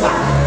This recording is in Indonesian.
Nah,